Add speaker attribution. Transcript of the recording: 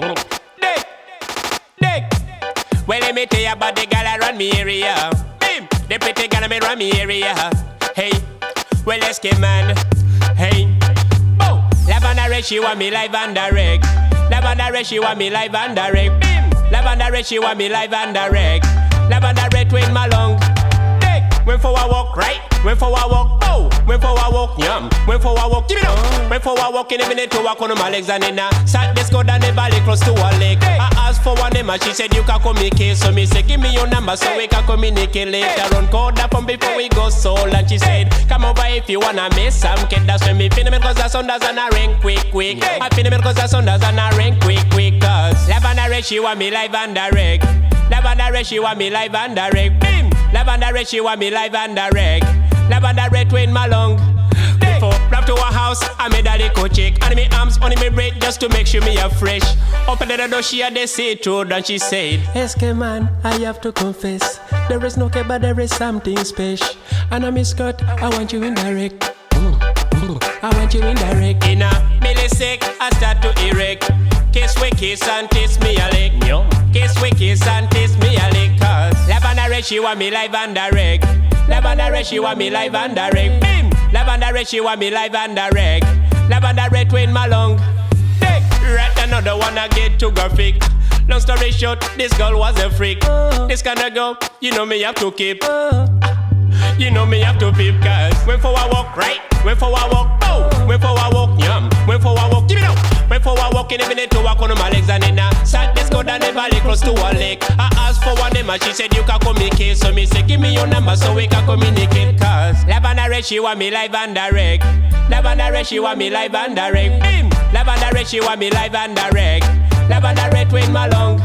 Speaker 1: Dick, dick. Well, let me tell you about the girl around me area. Bim, the pretty girl me run me area. Hey, well, let's get man. Hey, boom. Love on the red, she want me live on the direct. Love on the red, she want me live on the direct. Bim, Love on the red, she want me live on the direct. Love on the red, twin my lung. Dick, went for a walk, right? Went for a walk, oh, went for a walk, yum give me now. Went for a walk in a minute to walk on my legs and then uh, sat this go down the valley close to a lake. I asked for one name and she said you can communicate. So me say give me your number so we can communicate later on. Call that phone before we go soul and she said come over if you wanna miss some kid. That's when me phenomenal cause the sun doesn't ring quick quick. I phenomenal cause the sun doesn't ring quick quick cause Lavanda Red she want me live and direct. Lavanda Red she want me live and direct. Bim! Lavanda Red she want me live and direct. Lavanda Red twin my long. I a little chick. And me arms on me break just to make sure me are fresh. Open the door, she had the see through, and she said,
Speaker 2: SK man, I have to confess. There is no care, but there is something special. And I'm skirt, I want you indirect. I want you indirect.
Speaker 1: In a millisec, I start to erect. Kiss we kiss and kiss me a lick. Kiss we kiss and kiss me a lick. Cause Lavanda Red, she want me live and direct. Lavanda Red, she want me live and direct. Bim! Lavanda Red, she want me live and direct. Lavanda Red, twin my long. Dick! Right, another one I get too graphic. Long story short, this girl was a freak. This kind of girl, you know me have to keep. You know me have to peep cause Went for a walk, right? Went for a walk, oh Went for a walk, yum Went for a walk, give it up. Went for a walk in a minute to walk on my legs and then uh, Sat this go down the valley close to a lake I asked for one name and she said you can communicate So me say give me your number so we can communicate Cause Lavanda Red she want me live and direct Lavanda Red she want me live and direct Bim! Lavanda Red she want me live and direct Lavanda Red twin my long